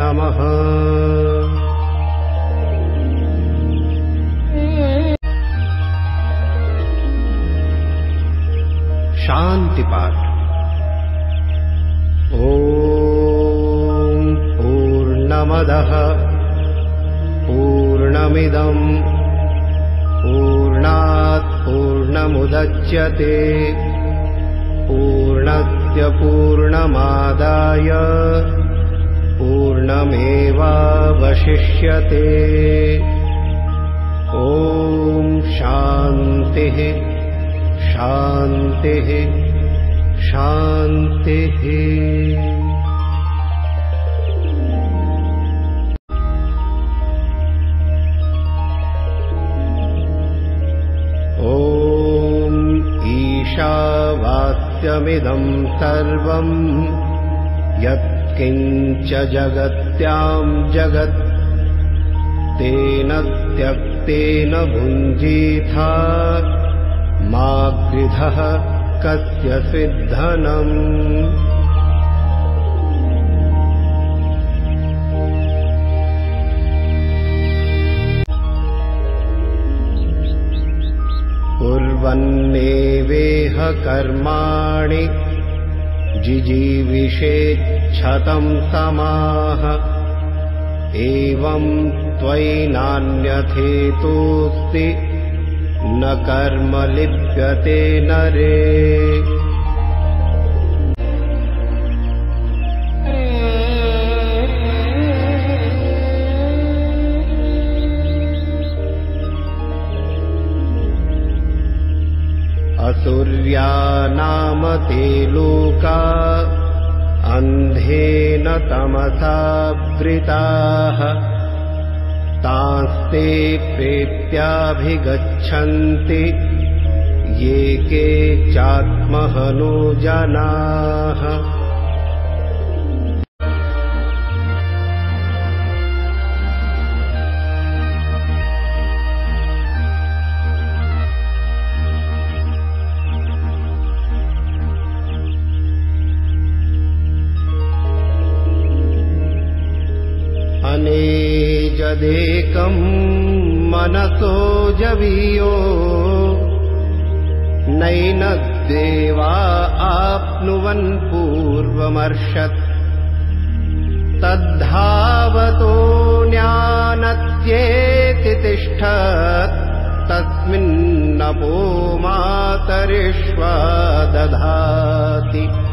नमः। शान्तिपाठ। ॐ पूर्णमदः। पूर्णमिदम् पूर्णात् पूर्णमुदच्यते। पूर्णस्य पूर्णमादाय पूर्णमेवावशिष्यते। ॐ शान्तिः शान्तिः शान्तिः ईशावास्यमिदं सर्वम् यत्किञ्च जगत्यां जगत् तेन त्यक्तेन भुञ्जीथा। मा गृधः कस्य सिद्धनम् कुर्वन्नेवेह कर्माणि जिजीविषेच्छतं समाह। एवं त्वयि नान्यथेतोऽस्ति न कर्म लिप्यते नरे असुर्या नाम ते लोका अन्धेन तमसावृताः तांस्ते प्रेत्याभिगच्छन्ति ये के चात्महनो जनाः देवा आप्नुवन् पूर्वमर्षत्। तद्धावतो ज्ञानत्येति तिष्ठत्। तस्मिन्नपो मातरिष्वा दधाति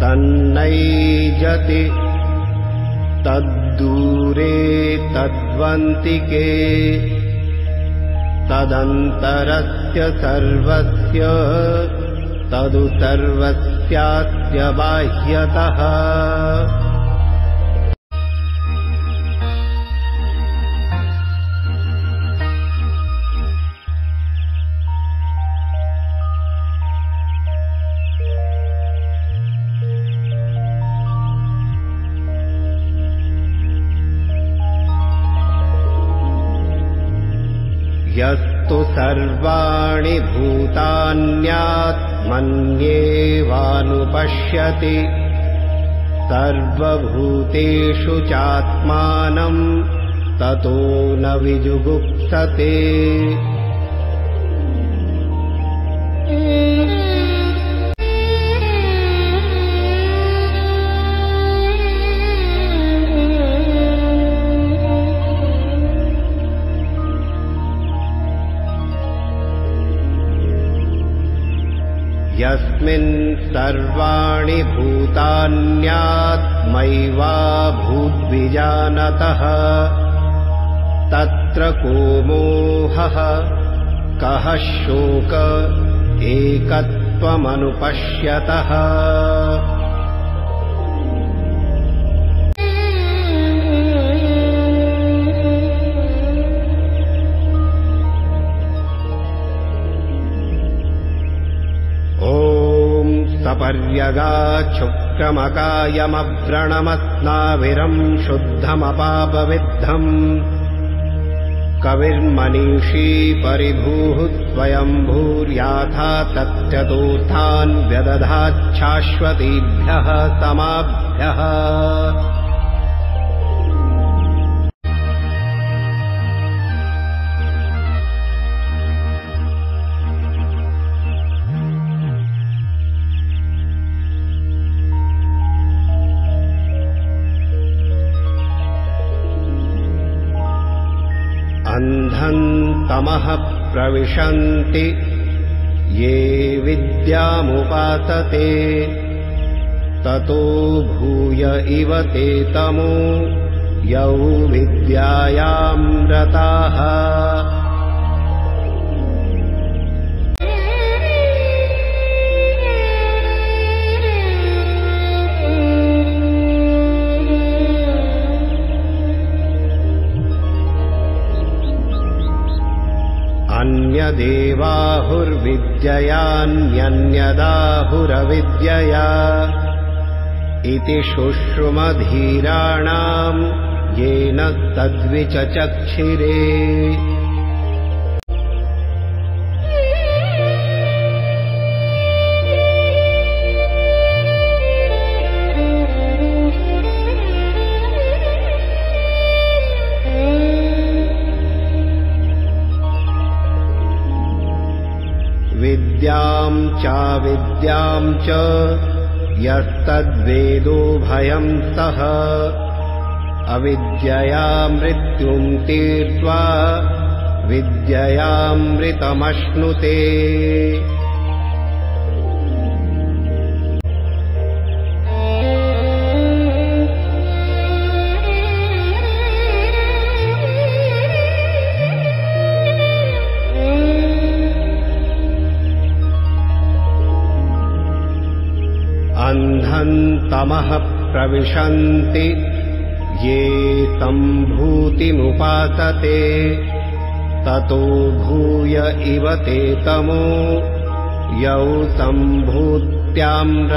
तन्नैजति तद्दूरे तद्वन्तिके तदन्तरस्य सर्वस्य तदु सर्वस्यास्य बाह्यतः सर्वाणि भूतान्यात्मन्येवानुपश्यति। सर्वभूतेषु चात्मानम् ततो न विजुगुप्सते यस्मिन् सर्वाणि भूतान्यात्मैवाभूद्विजानतः तत्र को मोहः? कः शोक? एकत्वमनुपश्यतः पर्यगाच्छुक्रमकायमव्रणमत्नाविरम् शुद्धमपापविद्धम्। कविर्मनीषी परिभूः स्वयम्भूर्याथा तच्चतुर्थान् व्यदधाच्छाश्वतीभ्यः समाभ्यः प्रविशन्ति। ये विद्यामुपासते ततो भूय इव ते तमो। यौ विद्यायाम् रताः अन्यदेवाहुर्विद्ययान्यन्यदाहुरविद्यया। इति शुश्रुमधीराणाम् येन तद्विचचक्षिरे चाविद्याम् च यस्तद्वेदो भयम् सः अविद्यया मृत्युम् तीर्त्वा विद्ययामृतमश्नुते अन्धन्तमः प्रविशन्ति। ये सम्भूतिमुपासते ततो भूय इव ते तमो। यौ सम्भूत्याम्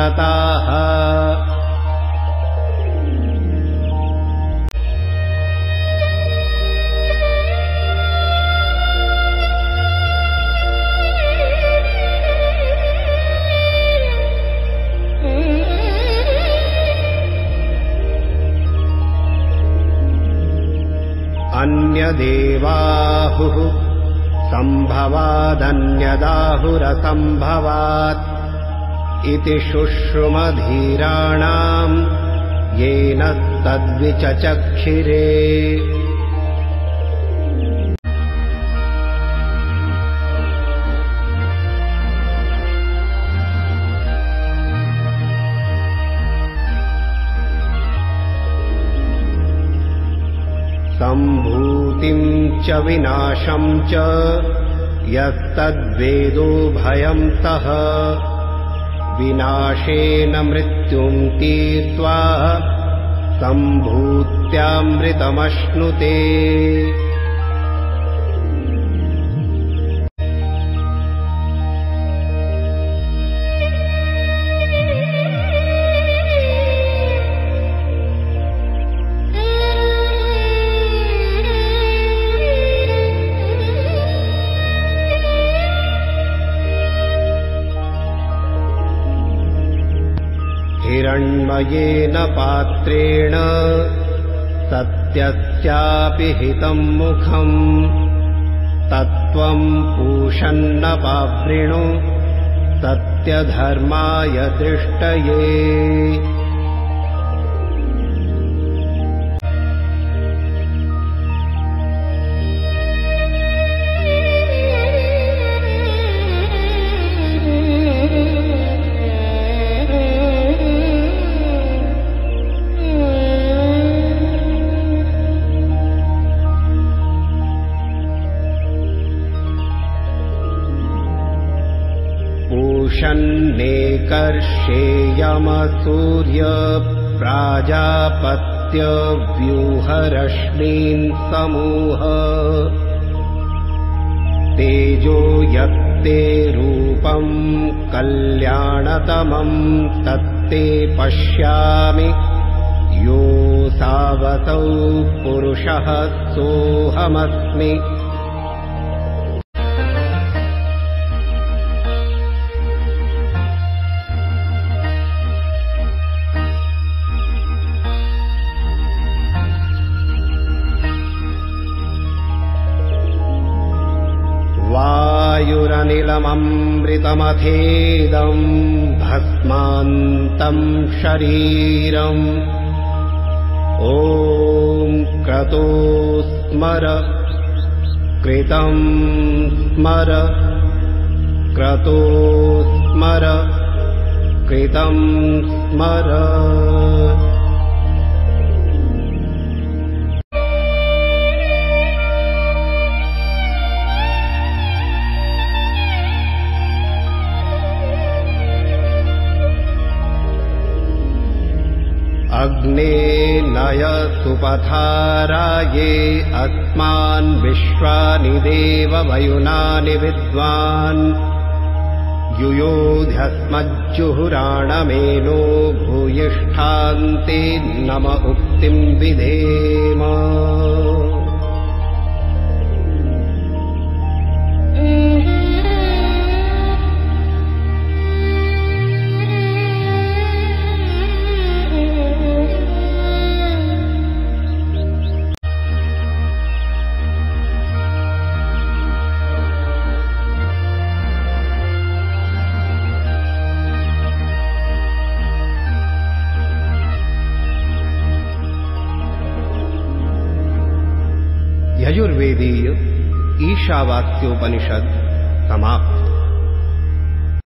सम्भवादन्यदाहुरसम्भवात् इति शुश्रुमधीराणाम् येन तद्विचचक्षिरे। सम्भूतिम् च विनाशम् च यस्तद्वेदो भयम् सः विनाशेन मृत्युम् तीर्त्वा सम्भूत्यामृतमश्नुते हिरण्मयेन पात्रेण सत्यस्यापि हितम् मुखम्। तत्त्वम् पूषन्न पावृणु सत्यधर्माय दृष्टये पूषन्नेकर्षेयमसूर्य प्राजापत्यव्यूहरश्मीन् समूह। तेजो यत्ते रूपम् कल्याणतमम् तत्ते पश्यामि। योऽसावसौ पुरुषः सोऽहमस्मि वायुरनिलममृतमथेदम् भस्मान्तम् शरीरम्। ॐ क्रतो स्मर कृतम् स्मर क्रतो स्मर कृतम् स्मर सुपथाराये अस्मान् विश्वानि देववयुनानि विद्वान्। युयोध्यस्मज्जुहुराणमेनो भूयिष्ठान्ते नम उक्तिम् विधेम यजुर्वेदीय ईशावास्योपनिषद समाप्त।